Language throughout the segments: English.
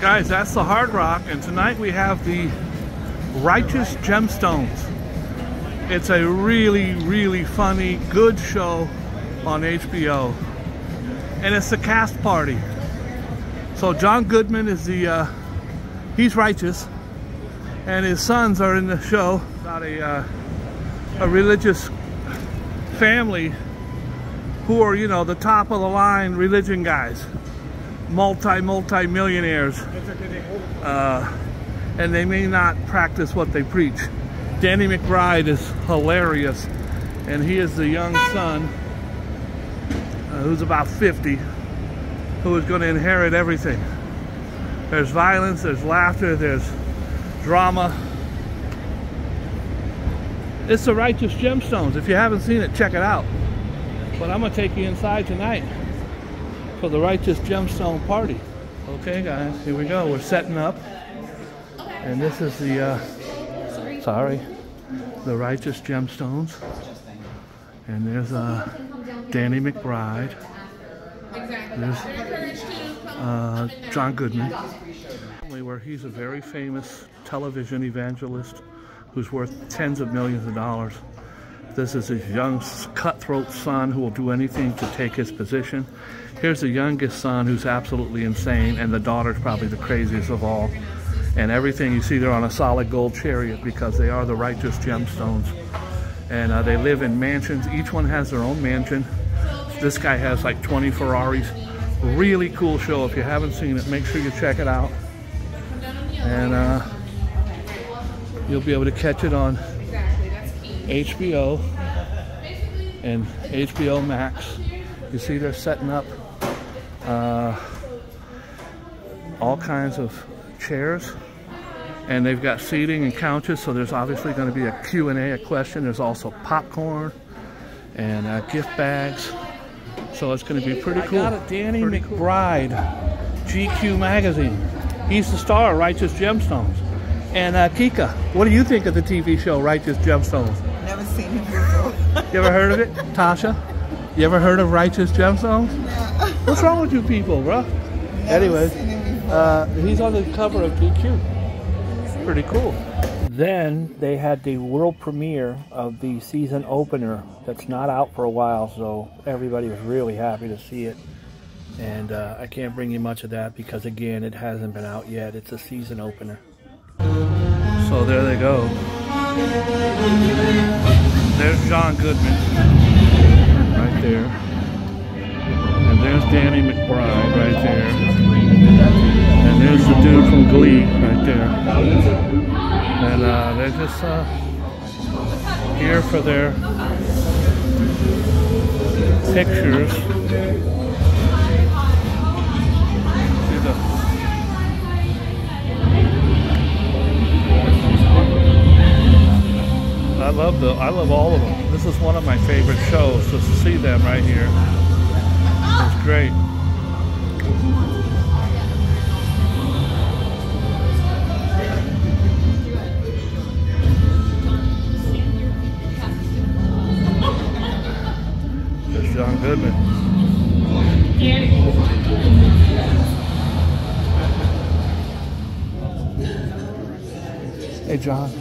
Guys, that's the Hard Rock, and tonight we have the Righteous Gemstones. It's a really, really funny, good show on HBO. And it's the cast party. So John Goodman is the, uh, he's righteous. And his sons are in the show about a, uh, a religious family who are, you know, the top of the line religion guys. Multi, multi millionaires. Uh, and they may not practice what they preach. Danny McBride is hilarious. And he is the young son uh, who's about 50 who is going to inherit everything. There's violence, there's laughter, there's drama. It's the Righteous Gemstones. If you haven't seen it, check it out. But I'm going to take you inside tonight for the Righteous Gemstone party. Okay, guys, here we go. We're setting up. And this is the, uh, sorry, the Righteous Gemstones. And there's uh, Danny McBride. There's uh, John Goodman. Where he's a very famous television evangelist who's worth tens of millions of dollars. This is his young cutthroat son who will do anything to take his position. Here's the youngest son who's absolutely insane, and the daughter's probably the craziest of all. And everything you see, they're on a solid gold chariot because they are the righteous gemstones. And uh, they live in mansions. Each one has their own mansion. This guy has like 20 Ferraris. Really cool show. If you haven't seen it, make sure you check it out. And uh, you'll be able to catch it on HBO and HBO Max. You see they're setting up uh, all kinds of chairs and they've got seating and couches so there's obviously going to be a Q&A, a question. There's also popcorn and uh, gift bags. So it's going to be pretty cool. I got a Danny pretty McBride, cool. GQ magazine. He's the star of Righteous Gemstones. And uh, Kika, what do you think of the TV show Righteous Gemstones? Never seen it before. you ever heard of it, Tasha? You ever heard of Righteous Gemstones? No. What's wrong with you people, bro? Anyways, uh, he's on the cover of GQ. Pretty cool. Then they had the world premiere of the season opener that's not out for a while, so everybody was really happy to see it. And uh, I can't bring you much of that because, again, it hasn't been out yet. It's a season opener. So there they go. There's John Goodman right there. And there's Danny McBride right there. And there's the dude from Glee right there. And uh, they're just uh, here for their pictures. Love the I love all of them. This is one of my favorite shows. Just to see them right here, it's great. There's John Goodman. Hey John.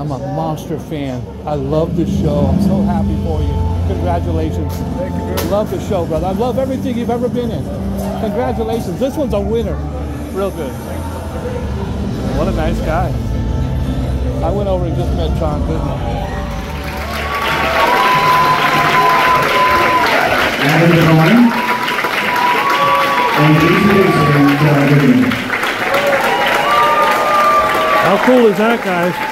I'm a monster fan. I love this show. I'm so happy for you. Congratulations. Thank you. Love the show, brother. I love everything you've ever been in. Congratulations. This one's a winner. Real good. What a nice guy. I went over and just met John Goodman. And gentlemen, introducing John Goodman. How cool is that, guys?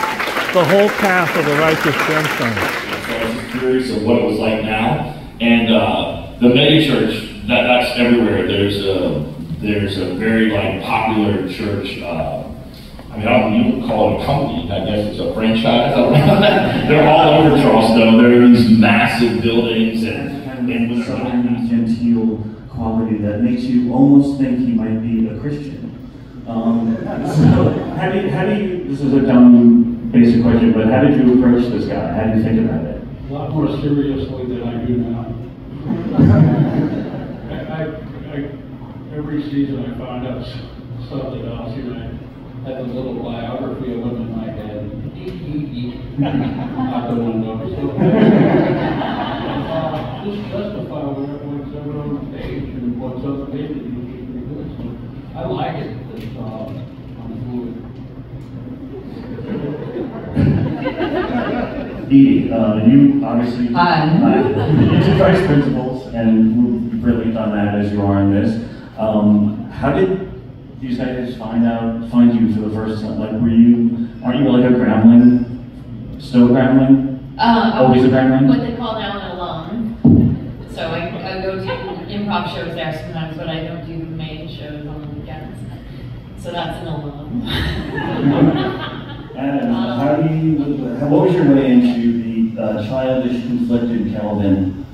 The whole path of the righteous gemstone. So I was curious of what it was like now, and uh, the megachurch, that, that's everywhere. There's a there's a very like popular church. Uh, I mean, I don't even call it a company. I guess it's a franchise. They're all over Charleston. There are these massive buildings and and with a genteel quality that makes you almost think he might be a Christian. Um, so how do you, how do you? This is a dumb basic question, but how did you approach this guy? How did you think about it? A lot more seriously than I do now. I, I, I, every season I find out something else, you know, I had a little biography of him in my head. Out the window. So, uh, just justify what's ever on the page and what's updated, which is pretty good. So I like it. It's, uh, I'm fluid. Dee, uh, you obviously. Hi. You took vice principals and were brilliant on that as you are in this. Um, how did these guys find out, find you for the first time? Like, were you, aren't you like a gremlin? Still gremlin? Uh, Always a gremlin? What they call now an alum. So I, I go to improv shows there sometimes, but I don't do the main shows on the weekends. So that's an alum. And how do you, what was your way into the uh, childish, conflicted Kelvin?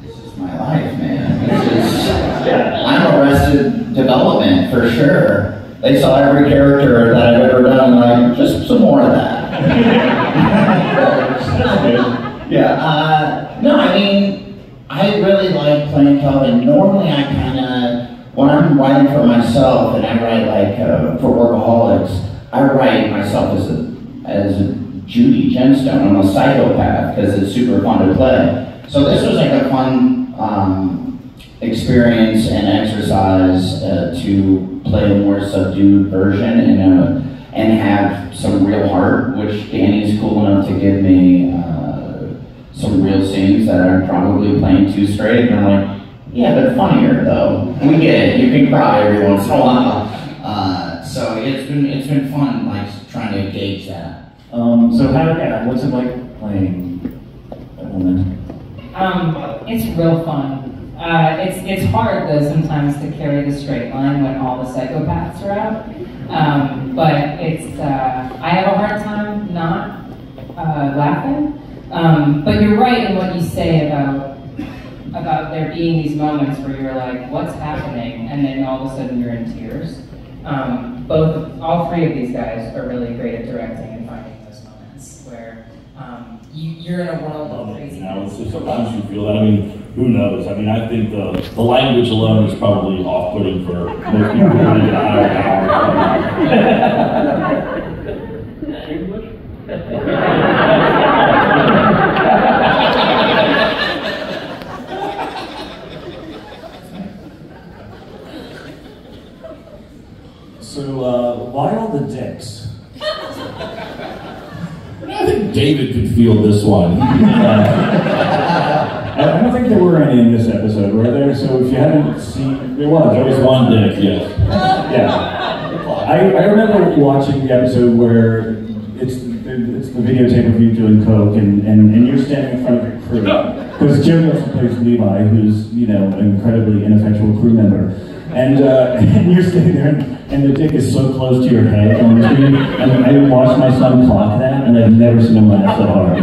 This is my life, man. This is, I'm arrested development for sure. They saw every character that I've ever done, like, just some more of that. yeah, uh, no, I mean, I really like playing Kelvin. Normally, I kind of, when I'm writing for myself and I write like uh, for workaholics, I write myself as a as a Judy Gemstone. I'm a psychopath because it's super fun to play. So this was like a fun um, experience and exercise uh, to play a more subdued version and uh, and have some real heart, which Danny's cool enough to give me uh, some real scenes that I'm probably playing too straight. And I'm like, yeah, but funnier though. We get it. You can cry every once in a while. So it's been it's been fun, like trying to gauge that. Um, so how, yeah, what's it like playing that woman? Um, it's real fun. Uh, it's it's hard though sometimes to carry the straight line when all the psychopaths are out. Um, but it's uh, I have a hard time not uh, laughing. Um, but you're right in what you say about about there being these moments where you're like, what's happening, and then all of a sudden you're in tears. Um, both all three of these guys are really great at directing and finding those moments where um, you, you're in a world of crazy. know, it's sometimes you feel that. I mean, who knows? I mean, I think the, the language alone is probably off-putting for most people who get out of English? So, uh, why all the dicks? I think David could feel this one. I don't think there were any in this episode, were there? So, if you haven't seen, there was. There was one dick, yes. Yeah. I, I remember watching the episode where it's it's the videotape of you doing coke and, and, and you're standing in front of your crew. Because Jim Wilson plays Levi, who's, you know, an incredibly ineffectual crew member. And, uh, and you're standing there and, and the dick is so close to your head on the screen. And I watched my son clock that and I've never seen him laugh so hard.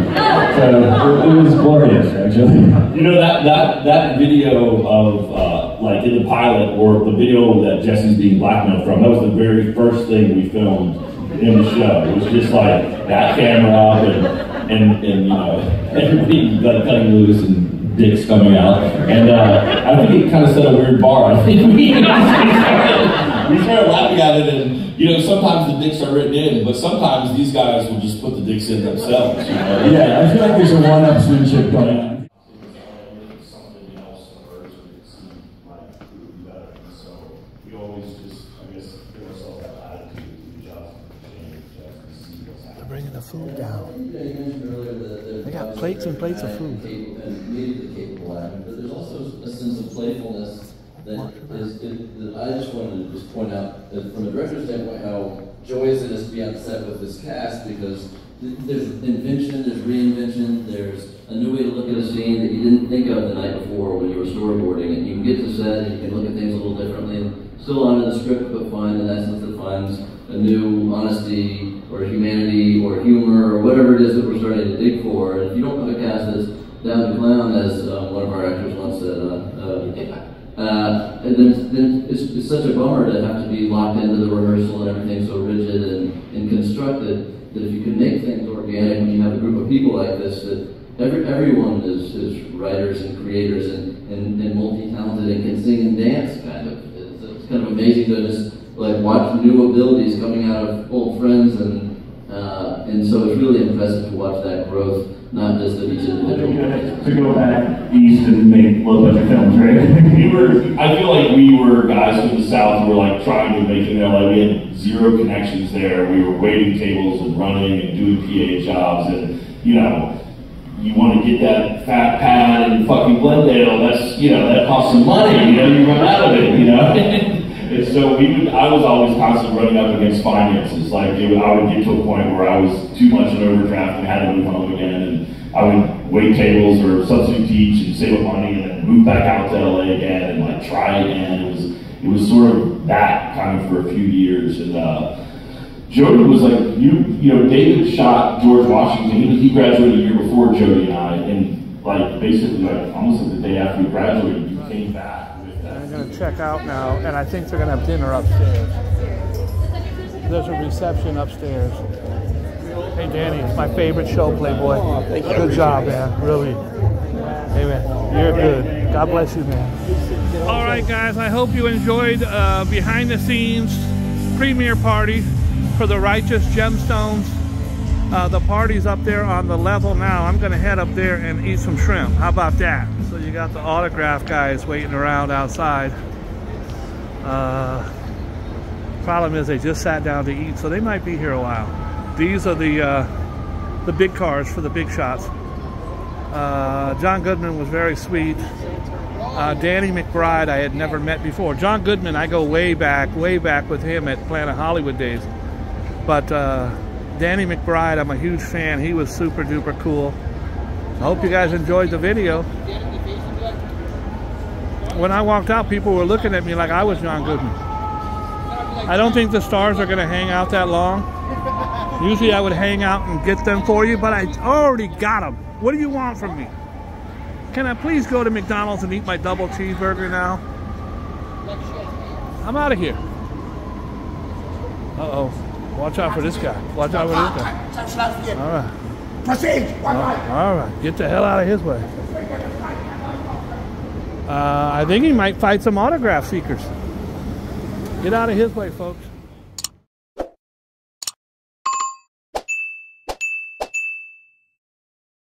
So it, was glorious, actually. You know that that that video of uh, like in the pilot or the video that Jesse's being blackmailed from. That was the very first thing we filmed in the show. It was just like that camera up and and, and you know everybody got cutting loose and dicks coming out. And uh, I think it kind of set a weird bar. I think we, we started laughing at it and. You know, sometimes the dicks are written in, but sometimes these guys will just put the dicks in themselves. You know? Yeah, I feel like there's a one-upsmanship going on. something else emerge and it like it would be better. So we always just, I guess, give ourselves that attitude to adjust, change, adjust, and see what's They're bringing the food down. Yeah, you mentioned earlier that there's They got plates and plates of food. capable And capable but there's also a sense of playfulness that is, it- that I just wanted to just point out that from a director's standpoint, how joyous it is to be on set with this cast because th- there's invention, there's reinvention, there's a new way to look at a scene that you didn't think of the night before when you were storyboarding it. You can get to set and you can look at things a little differently and still honor the script, but find an essence that finds a new honesty or humanity or humor or whatever it is that we're starting to dig for. And if you don't have a cast that's down to clown, as um, one of our actors once said, uh, uh, uh, and then, then it's, it's such a bummer to have to be locked into the rehearsal and everything so rigid and, and constructed that if you can make things organic when you have a group of people like this, that every, everyone is, is writers and creators and, and, and multi-talented and can sing and dance kind of. It's, it's kind of amazing to just like watch new abilities coming out of old friends, and uh, and so it's really impressive to watch that growth, not just of each individual. To go back east and make low budget films, right? we were, I feel like we were guys from the South who were like trying to make it in LA. We had zero connections there. We were waiting tables and running and doing PA jobs and, you know, you want to get that fat pad in fucking Glendale, that's, you know, that costs some money, you know, you run out of it, you know? and so we would, I was always constantly running up against finances. Like, it, I would get to a point where I was too much in overdraft and had to move home again. And I would wait tables or substitute teach and save up money and then move back out to LA again and like try again. It was, it was sort of that kind of for a few years. And, uh, Jody was like, you, you know, David shot George Washington. He, he graduated a year before Jody and I, and like basically like almost like the day after we graduated, you came back with that. I'm going to check out now, and I think they're going to have dinner upstairs. There's a reception upstairs. Hey, Danny, it's my favorite show, Playboy. Good job, man. Really. Hey, man, you're good. God bless you, man. All right, guys, I hope you enjoyed uh, behind the scenes premiere party for the Righteous Gemstones. Uh, the party's up there on the level now. I'm going to head up there and eat some shrimp. How about that? So you got the autograph guys waiting around outside. Uh, problem is they just sat down to eat, so they might be here a while. These are the uh, the big cars for the big shots. Uh, John Goodman was very sweet. Uh, Danny McBride I had never met before. John Goodman I go way back, way back with him at Planet Hollywood days. But uh, Danny McBride, I'm a huge fan. He was super duper cool. I hope you guys enjoyed the video. When I walked out, people were looking at me like I was John Goodman. I don't think the stars are going to hang out that long. Usually I would hang out and get them for you, but I already got them. What do you want from me? Can I please go to McDonald's and eat my double cheeseburger now? I'm out of here. Uh-oh. Watch out for this guy. Watch out for this guy. All right. Proceed. Right. All right. Get the hell out of his way. Uh, I think he might fight some autograph seekers. Get out of his way, folks.